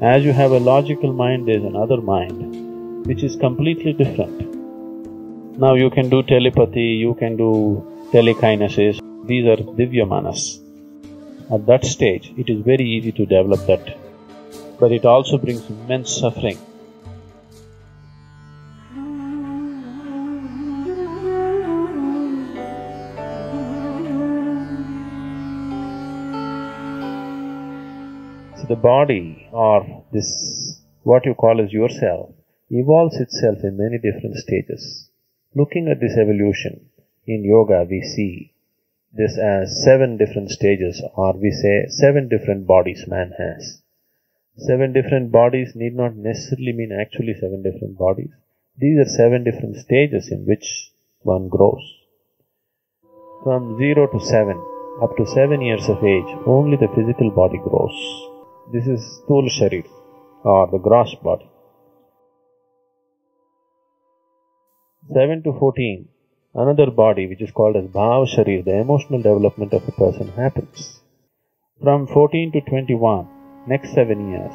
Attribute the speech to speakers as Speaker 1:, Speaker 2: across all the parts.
Speaker 1: As you have a logical mind, there's another mind which is completely different. Now you can do telepathy, you can do telekinesis, these are divya manas. At that stage, it is very easy to develop that, but it also brings immense suffering. The body or this, what you call as yourself, evolves itself in many different stages. Looking at this evolution, in yoga we see this as seven different stages or we say seven different bodies man has. Seven different bodies need not necessarily mean actually seven different bodies. These are seven different stages in which one grows. From zero to seven, up to seven years of age, only the physical body grows. This is Sthula Sharir or the gross body. 7 to 14, another body which is called as Bhav Sharir, the emotional development of a person happens. From 14 to 21, next 7 years,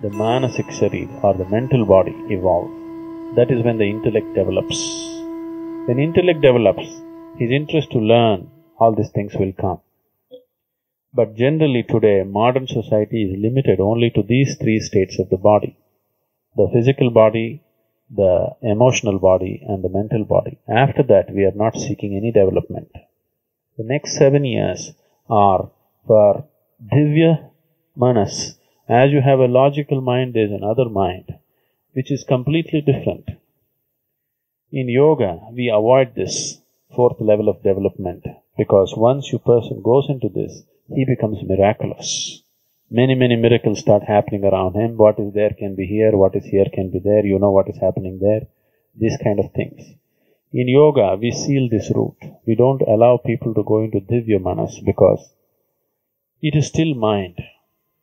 Speaker 1: the Manasik Sharir or the mental body evolves. That is when the intellect develops. When intellect develops, his interest to learn, all these things will come. But generally today, modern society is limited only to these three states of the body. The physical body, the emotional body and the mental body. After that, we are not seeking any development. The next seven years are for Divya Manas. As you have a logical mind, there is another mind, which is completely different. In yoga, we avoid this fourth level of development because once your person goes into this, he becomes miraculous. Many, many miracles start happening around him. What is there can be here, what is here can be there, you know what is happening there, these kind of things. In yoga, we seal this route. We don't allow people to go into Divya Manas because it is still mind.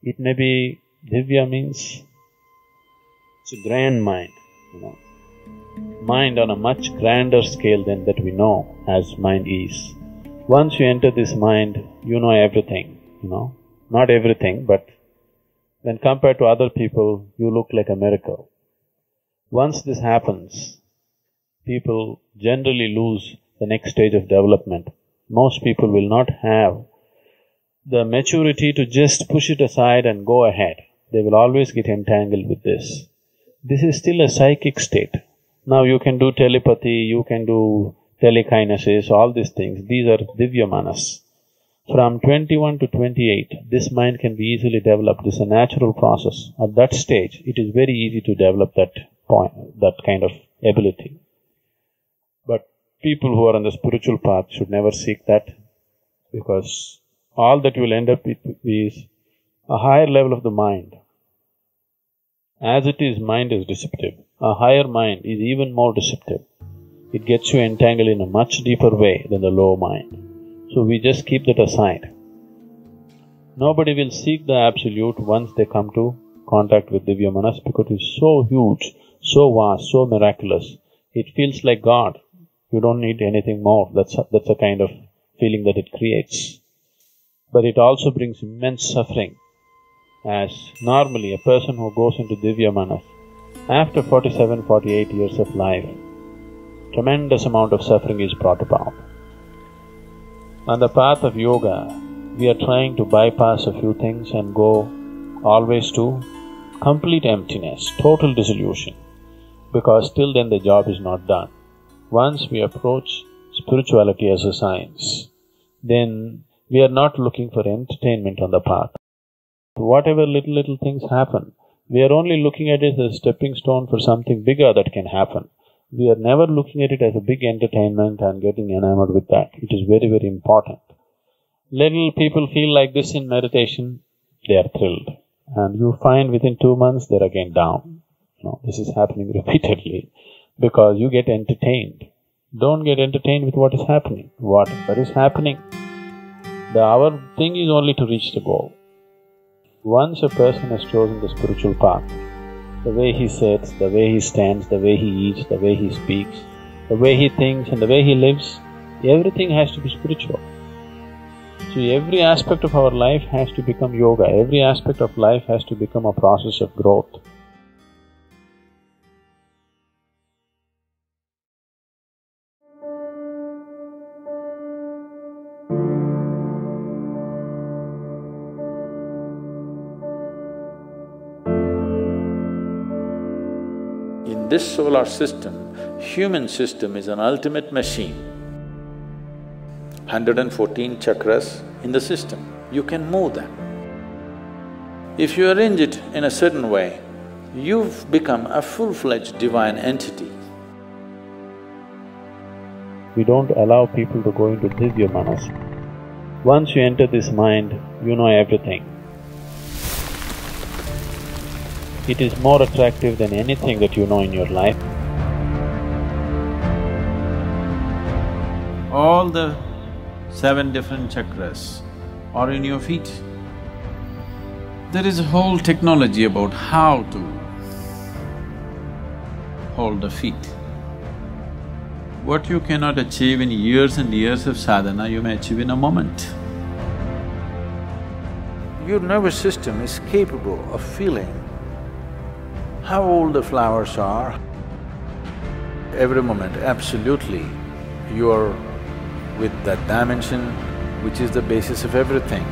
Speaker 1: It may be, Divya means it's a grand mind, you know. Mind on a much grander scale than that we know as mind is. Once you enter this mind, you know everything, you know. Not everything, but when compared to other people, you look like a miracle. Once this happens, people generally lose the next stage of development. Most people will not have the maturity to just push it aside and go ahead. They will always get entangled with this. This is still a psychic state. Now you can do telepathy, you can do telekinesis, all these things. These are divya manas. From 21 to 28, this mind can be easily developed. This is a natural process. At that stage, it is very easy to develop that point, that kind of ability. But people who are on the spiritual path should never seek that because all that you will end up with is a higher level of the mind. As it is, mind is deceptive. A higher mind is even more deceptive. It gets you entangled in a much deeper way than the low mind. So we just keep that aside. Nobody will seek the absolute once they come to contact with Divya Manas because it is so huge, so vast, so miraculous. It feels like God. You don't need anything more. That's a, that's a kind of feeling that it creates. But it also brings immense suffering. As normally a person who goes into Divya Manas, after 47, 48 years of life, tremendous amount of suffering is brought about. On the path of yoga, we are trying to bypass a few things and go always to complete emptiness, total dissolution, because till then the job is not done. Once we approach spirituality as a science, then we are not looking for entertainment on the path. Whatever little, little things happen, we are only looking at it as a stepping stone for something bigger that can happen. We are never looking at it as a big entertainment and getting enamored with that. It is very, very important. Little people feel like this in meditation, they are thrilled. And you find within two months they're again down. Know, this is happening repeatedly because you get entertained. Don't get entertained with what is happening. Whatever is happening, the our thing is only to reach the goal. Once a person has chosen the spiritual path, the way he sits, the way he stands, the way he eats, the way he speaks, the way he thinks and the way he lives, everything has to be spiritual. See, every aspect of our life has to become yoga, every aspect of life has to become a process of growth. This solar system, human system is an ultimate machine. 114 chakras in the system, you can move them. If you arrange it in a certain way, you've become a full-fledged divine entity. We don't allow people to go into Divya Manas. Once you enter this mind, you know everything. It is more attractive than anything that you know in your life.
Speaker 2: All the seven different chakras are in your feet. There is a whole technology about how to hold the feet. What you cannot achieve in years and years of sadhana, you may achieve in a moment. Your nervous system is capable of feeling how old the flowers are. Every moment, absolutely, you are with that dimension which is the basis of everything.